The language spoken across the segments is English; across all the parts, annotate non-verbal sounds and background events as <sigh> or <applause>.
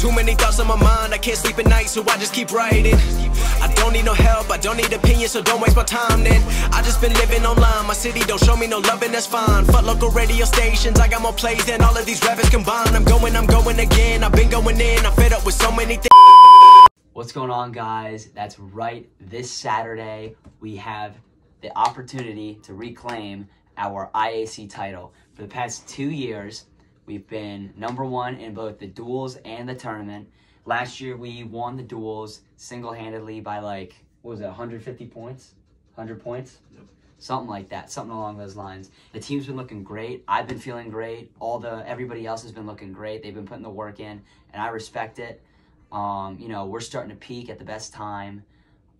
Too many thoughts on my mind, I can't sleep at night, so I just keep writing. I don't need no help, I don't need opinions, so don't waste my time then. I just been living online, my city don't show me no love, and that's fine. Fuck local radio stations, I got more plays than all of these rappers combined. I'm going, I'm going again, I've been going in, I'm fed up with so many things. What's going on, guys? That's right. This Saturday, we have the opportunity to reclaim our IAC title. For the past two years, we've been number one in both the duels and the tournament. Last year, we won the duels single handedly by like, what was it, 150 points? 100 points? Something like that, something along those lines. The team's been looking great. I've been feeling great. All the everybody else has been looking great. They've been putting the work in, and I respect it. Um, you know, we're starting to peak at the best time.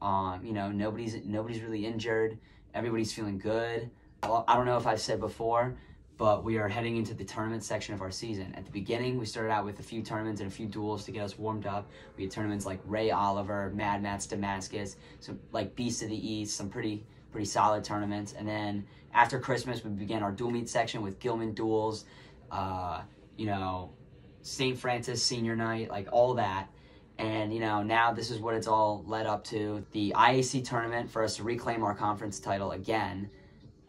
Um, you know, nobody's nobody's really injured. Everybody's feeling good. I don't know if I've said before, but we are heading into the tournament section of our season. At the beginning, we started out with a few tournaments and a few duels to get us warmed up. We had tournaments like Ray Oliver, Mad Mats Damascus, some like Beast of the East, some pretty pretty solid tournaments. And then after Christmas, we began our dual meet section with Gilman duels. Uh, you know, St. Francis Senior Night, like all that. And, you know, now this is what it's all led up to. The IAC tournament for us to reclaim our conference title again.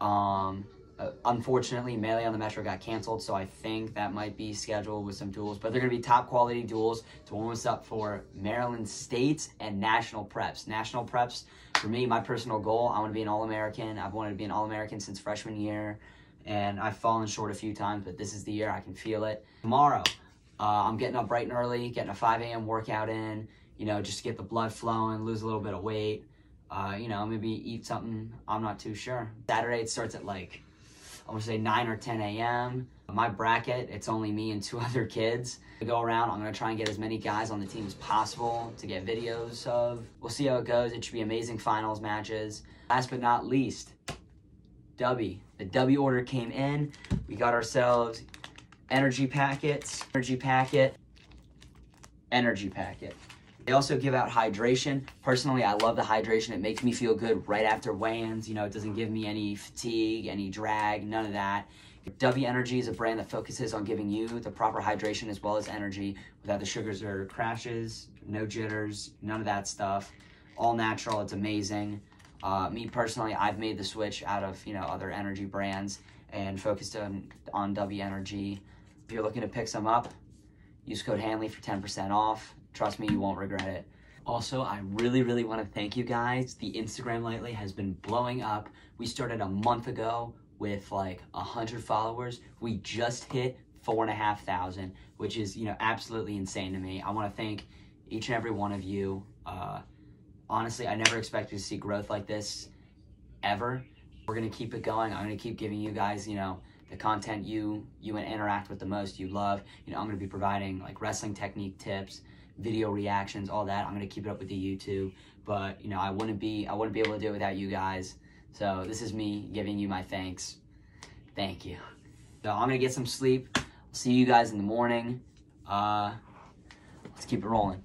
Um, uh, unfortunately, Melee on the Metro got canceled, so I think that might be scheduled with some duels. But they're going to be top quality duels to warm us up for Maryland States and National Preps. National Preps, for me, my personal goal, I want to be an All American. I've wanted to be an All American since freshman year, and I've fallen short a few times, but this is the year I can feel it. Tomorrow, uh, I'm getting up bright and early, getting a 5 a.m. workout in, you know, just to get the blood flowing, lose a little bit of weight. Uh, you know, maybe eat something. I'm not too sure. Saturday, it starts at like, I want to say 9 or 10 a.m. My bracket, it's only me and two <laughs> other kids. To go around, I'm to try and get as many guys on the team as possible to get videos of. We'll see how it goes. It should be amazing finals matches. Last but not least, Dubby. The Dubby order came in. We got ourselves energy packets, energy packet, energy packet. They also give out hydration. Personally, I love the hydration. It makes me feel good right after weigh-ins. You know, it doesn't give me any fatigue, any drag, none of that. Dubby Energy is a brand that focuses on giving you the proper hydration as well as energy without the sugars or crashes, no jitters, none of that stuff. All natural, it's amazing. Uh, me personally, I've made the switch out of, you know, other energy brands and focused on, on Dubby Energy. If you're looking to pick some up, use code Hanley for 10% off. Trust me, you won't regret it. Also, I really, really want to thank you guys. The Instagram lately has been blowing up. We started a month ago with like a hundred followers. We just hit four and a half thousand, which is you know absolutely insane to me. I want to thank each and every one of you. Uh, honestly, I never expected to see growth like this ever. We're gonna keep it going. I'm gonna keep giving you guys, you know, the content you you interact with the most, you love. You know, I'm gonna be providing like wrestling technique tips, video reactions, all that. I'm gonna keep it up with the YouTube, but you know, I wouldn't be I wouldn't be able to do it without you guys. So this is me giving you my thanks. Thank you. So I'm gonna get some sleep. See you guys in the morning. Uh, let's keep it rolling.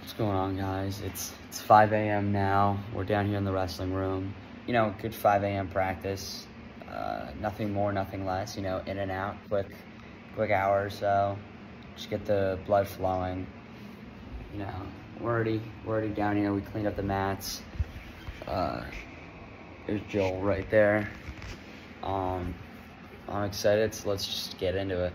What's going on, guys? It's it's 5 a.m. now. We're down here in the wrestling room. You know, good 5 a.m. practice. Uh, nothing more, nothing less. You know, in and out, quick, quick hour or so. Just get the blood flowing. You know, we're already we're already down here. We cleaned up the mats. Uh, there's Joel right there. Um, I'm excited, so let's just get into it.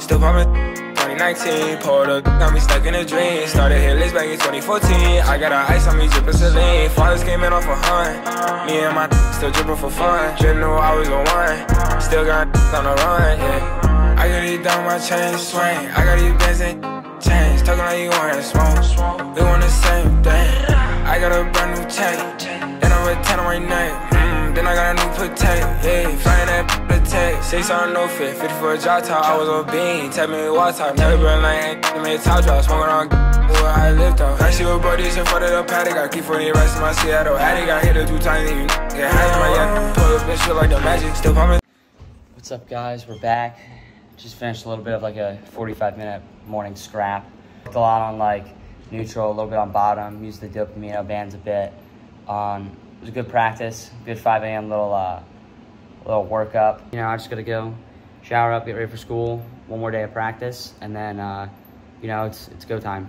Still poppin' 2019, pulled up, got me stuck in a dream. Started hitless back in 2014. I got a ice on me, drippin' saline. Fathers came in off a hunt. Me and my still drippin' for fun. Didn't know I was the one. Still got <laughs> on the run, yeah. I got these down my chain swing. I got these and <laughs> chains. Talking like you wanna smoke. We want the same thing. I got a brand new chain. Then I'm a 10 on my name. Mm, then I got a new potato. Yeah, flying that potato. Six on no fit. 50 for a drop top. I was on bean. Tell me top. Never been like made top drop. Smoking on where I lift off. I see what buddies in front of the paddock. I keep 40 rest in my Seattle attic. I hit it two times. And you get high my yeah. Pull up and shit like the magic. Still pumping. What's up, guys? We're back. Just finished a little bit of like a 45 minute morning scrap. Worked a lot on like neutral, a little bit on bottom, used the dopamine bands a bit. Um, it was a good practice, good 5 a.m. little uh, little workup. You know, I just gotta go shower up, get ready for school. One more day of practice, and then uh, you know it's it's go time.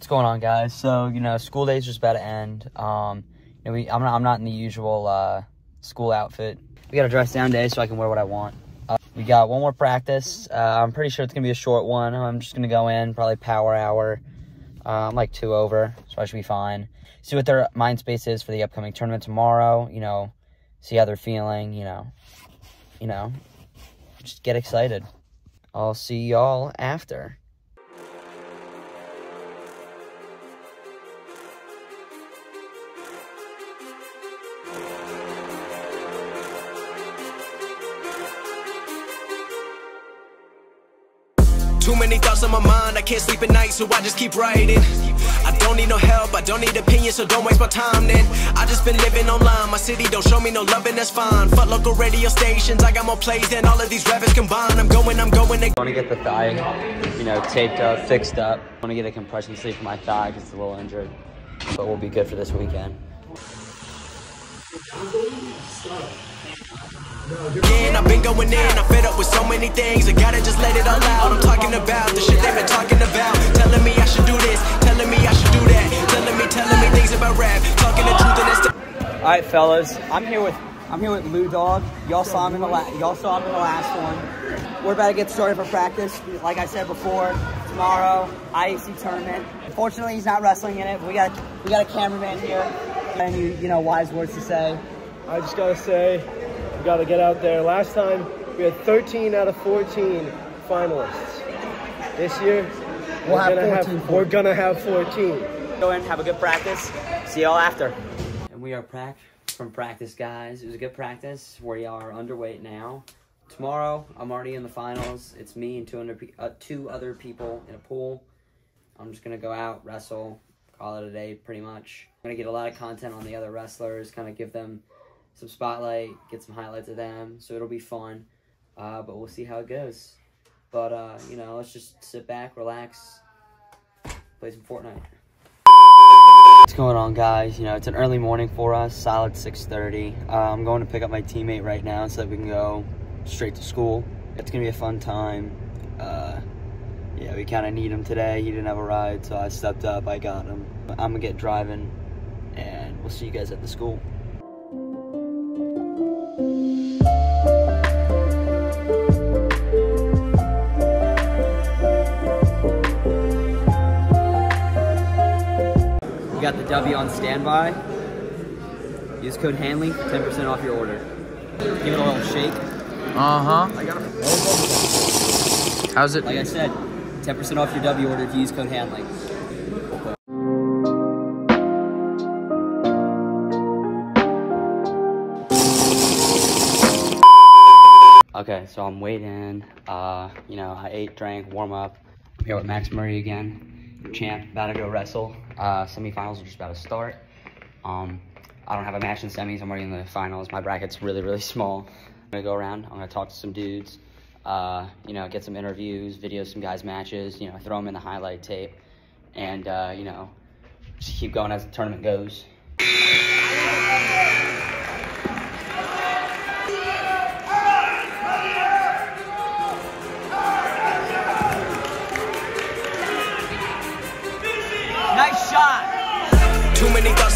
What's going on, guys? So you know, school day's just about to end. Um, you know, we I'm not I'm not in the usual uh, school outfit. We got a dress down day, so I can wear what I want. Uh, we got one more practice. Uh, I'm pretty sure it's gonna be a short one. I'm just gonna go in probably power hour. Uh, I'm like two over, so I should be fine. See what their mind space is for the upcoming tournament tomorrow. You know, see how they're feeling. You know, you know, just get excited. I'll see y'all after. Too many thoughts on my mind, I can't sleep at night, so I just keep writing. I don't need no help, I don't need opinions, so don't waste my time then. I just been living online, my city don't show me no love, and that's fine. Fuck local radio stations, I got more plays than all of these rappers combined. I'm going, I'm going. I want to get the thigh, you know, taped up, fixed up. I want to get a compression sleeve for my thigh because it's a little injured. But we'll be good for this weekend. Again. I've been going in, I'm fed up with so many things. I gotta just let it all out. I'm talking about the shit they've been talking about. Telling me I should do this, telling me I should do that. Telling me, telling me things about rap. Talking the truth and it's All right, fellas, I'm here with I'm here with Lou Dog. Y'all saw him in the la- y'all saw him in the last one. We're about to get started for practice. Like I said before, tomorrow IAC tournament. Unfortunately, he's not wrestling in it. But we got we got a cameraman here. Any you know wise words to say? I just gotta say, we gotta get out there. Last time we had 13 out of 14 finalists. This year, We'll we're gonna 14 we're gonna have 14. Go in, have a good practice. See y'all after. And we are prac from practice, guys. It was a good practice. We are underweight now. Tomorrow, I'm already in the finals. It's me and two, under, pe- uh, two other people in a pool. I'm just gonna go out, wrestle, call it a day, pretty much. I'm gonna get a lot of content on the other wrestlers, kind of give them some spotlight, get some highlights of them. So it'll be fun. Uh, but we'll see how it goes. But uh, you know, let's just sit back, relax, play some Fortnite. What's going on, guys? You know, it's an early morning for us, solid 6.30. Uh, I'm going to pick up my teammate right now so that we can go straight to school. It's going to be a fun time. Uh, yeah, we kind of need him today. He didn't have a ride, so I stepped up. I got him. I'm going to get driving, and we'll see you guys at the school. Got the Dubby on standby. Use code Hanley for 10% off your order. Give it a little shake. Uh huh. How's it? Like I said, 10% off your Dubby order if you use code Hanley. Okay, so I'm waiting. Uh, you know, I ate, drank, warm up. I'm here with Max Murray again, champ, about to go wrestle. Uh, semifinals are just about to start. Um, I don't have a match in semis. I'm already in the finals. My bracket's really, really <laughs> small. I'm gonna go around. I'm gonna talk to some dudes. Uh, you know, get some interviews, video some guys' matches. You know, throw them in the highlight tape, and uh, you know, just keep going as the tournament goes.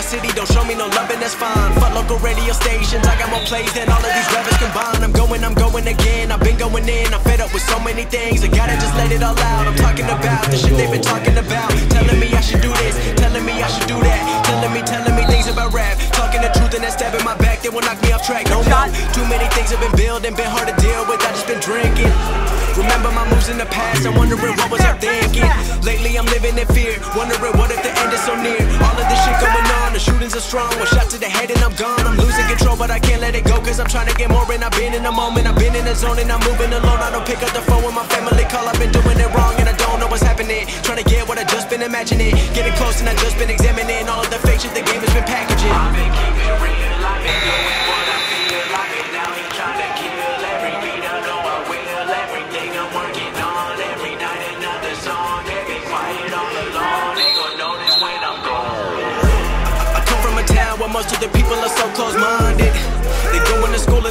my city don't show me no that's fine. Fuck local radio stations, I got more plays than all of these rappers combined. I'm going, I'm going again, I've been going in, I'm fed up with so many things, I gotta just let it all out. I'm talking about the shit they've been talking about, telling me I should do this, telling me I should do that, telling me, telling me things about rap, talking the truth and that stab in my back, they will knock me off track. No more, too many things have been building, been hard to deal with, I just been drinking. Remember my moves in the past, I'm wondering what was I thinking. Lately I'm living in fear, wondering what if the end is so near. Strong. One shot to the head and I'm gone. I'm losing control, but I can't let it go, cause I'm trying to get more. And I've been in the moment, I've been in the zone, and I'm moving alone. I don't pick up the phone when my family call, I've been doing it wrong, and I don't know what's happening. Trying to get what I just been imagining. Getting close, and I just been examining all of the fake shit the game has been packaging. Of the people are so close-minded.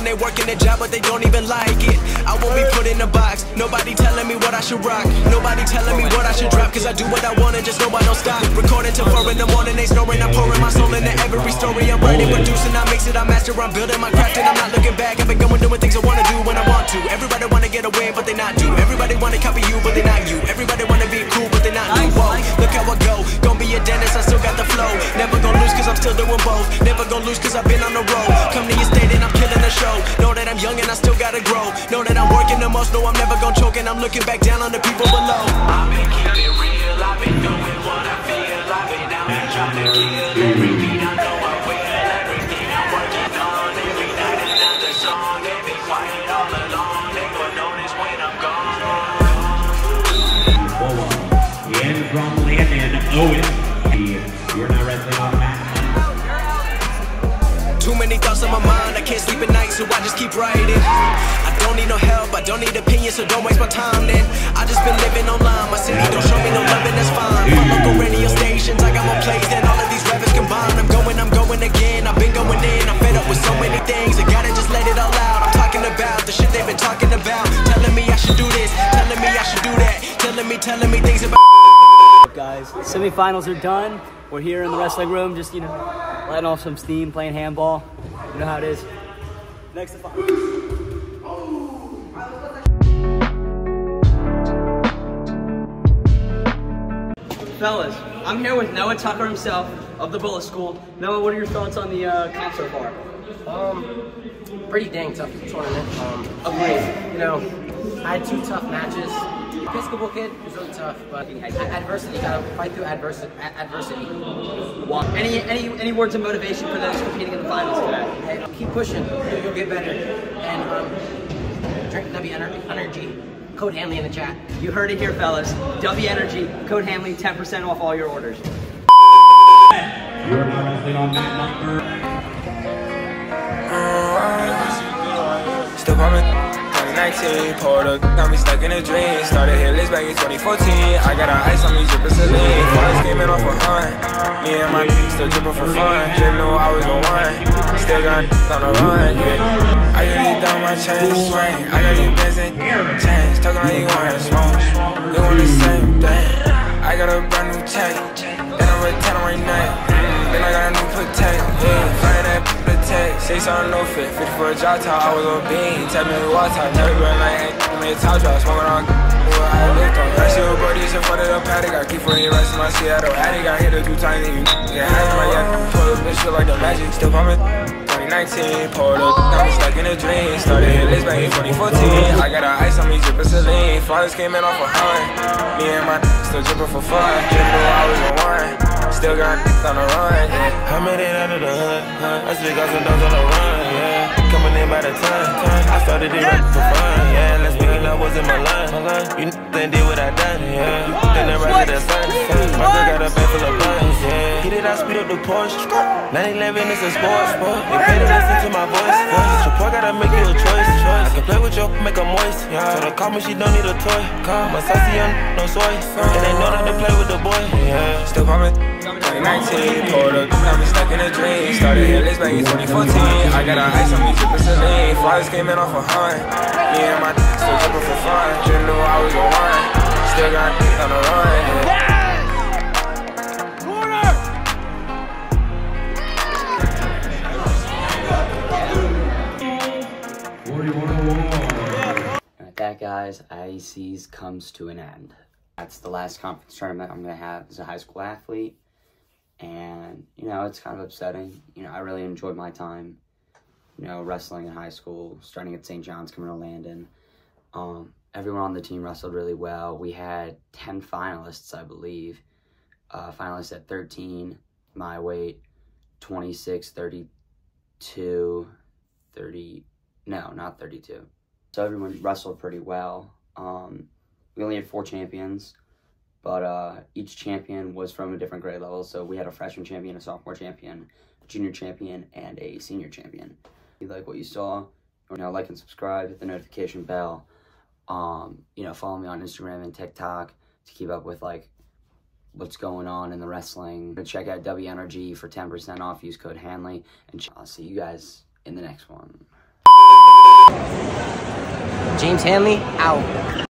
They working a job, but they don't even like it. I won't be put in a box. Nobody telling me what I should rock. Nobody telling me what I should drop. Cause I do what I want and just know I don't stop. Recording till 4 in the morning, they snoring. I'm pouring my soul into every story. I'm writing, producing, I mix it, I master, I'm building my craft, and I'm not looking back. I've been going doing things I wanna do when I want to. Everybody wanna get away, but they not do. Everybody wanna copy you, but they not you. Everybody wanna be cool, but they not you. Whoa, look how I go. Gonna be a dentist, I still got the flow. Never gonna lose, cause I'm still doing both. Never gonna lose, cause I've been on the road. Come to your state and I'm killing the show. Know that I'm young and I still gotta grow. Know that I'm working the most, know I'm never gonna choke, and I'm looking back down on the people below. I've been keeping real, I've been doing what I feel. I've been out here trying to kill every beat. I know I will. Everything I'm working on, every night another song. Be quiet all along. They notice when I'm gone. In from Landon, Owen. You're not wrestling on the mat. Too many thoughts on my mind, I can't sleep at night, so I just keep writing. I don't need no help, I don't need opinions, so don't waste my time then. I just been living online, my city don't show me no love, and that's fine. My local radio stations, I got more plays than all of these rappers combined. I'm going, I'm going again, I've been going in, I'm fed up with so many things. I gotta just let it all out. I'm talking about the shit they've been talking about. Telling me I should do this, telling me I should do that. Telling me, telling me things about. guys. Semifinals are done. We're here in the wrestling room, just you know, letting off some steam, playing handball. You know how it is. Next to final. Fellas, I'm here with Noah Tucker himself of the Bullis School. Noah, what are your thoughts on the uh, comp so far? Um, pretty dang tough tournament. Um, Agreed. you know, I had two tough matches. Episcopal kid was really tough, but adversity, you gotta fight through adversity. Adversity. Any any any words of motivation for those competing in the finals today? Keep pushing. You'll get better. And um, drink Dubby Energy. Code Hanley in the chat. You heard it here, fellas. Dubby Energy, code Hanley, 10% off all your orders. You're wrestling on mat number. Still coming. 2019, pulled up, got me stuck in a dream. Started hitless back in 2014. I got a ice on me, dripping saline. First came off a hunt. Me and my niggas still dripping for fun. Didn't know I was gon' win. Still got on the run, yeah. I got these down my chain swing. I got bands in chains. Talking like you want smoke. You want the same thing. I got a brand new chain. Then I'm returning right now. Then I got a new potato, potato. Six on no fit, 50 for a top. I was on bean. Tell me who I talk. Tell me run like a top drop. Smoking on. I looked on. See a birdies in front of the paddock. I keep for the rest of my Seattle attic. I hit her two times you get hands my yeah. Pull up, bitch, feel like the magic. Still pumping. 2019, pulled up, me stuck in a dream. Started hitless back in 2014. I got a ice on me, dripping saline. Flawless came in off a hunt. Me and my <laughs> still dripping for fun. Know I was the one. Still got <laughs> on the run, yeah. I made it out of the hood? I still got some dogs on the run, yeah. Coming in by the ton. I started it right for fun, yeah. Let's it, I was in my line. You then did what I done, yeah. Then I rise to the sun. My girl got a bag full of buns, yeah. Hit it, I speed up the Porsche. 911 is a sport, sport. They to listen to my voice, voice. Support gotta make you a choice, choice. I can play with you, make her moist, yeah. Told her call me, she don't need a toy. Call my sassy on, no soy. And they know not to play with the boy, yeah. Still pumping. 2019, pulled up, got me stuck in a dream. Started hitless back in 2014. I got a ice that guys, IAC's comes to an end. That's the last conference tournament I'm gonna have as a high school athlete. And, you know, it's kind of upsetting. You know, I really enjoyed my time, you know, wrestling in high school, starting at St. John's, coming to Landon. Um, everyone on the team wrestled really well. We had 10 finalists, I believe. Uh, finalists at 13, my weight, 26, 32, 30, no, not 32. So everyone wrestled pretty well. Um, we only had four champions, but uh, each champion was from a different grade level. So we had a freshman champion, a sophomore champion, a junior champion, and a senior champion. If you like what you saw, you know, like and subscribe, hit the notification bell. Um, you know, follow me on Instagram and TikTok to keep up with like what's going on in the wrestling. But check out Dubby Energy for 10% off. Use code Hanley. And I'll see you guys in the next one. James Hanley, out.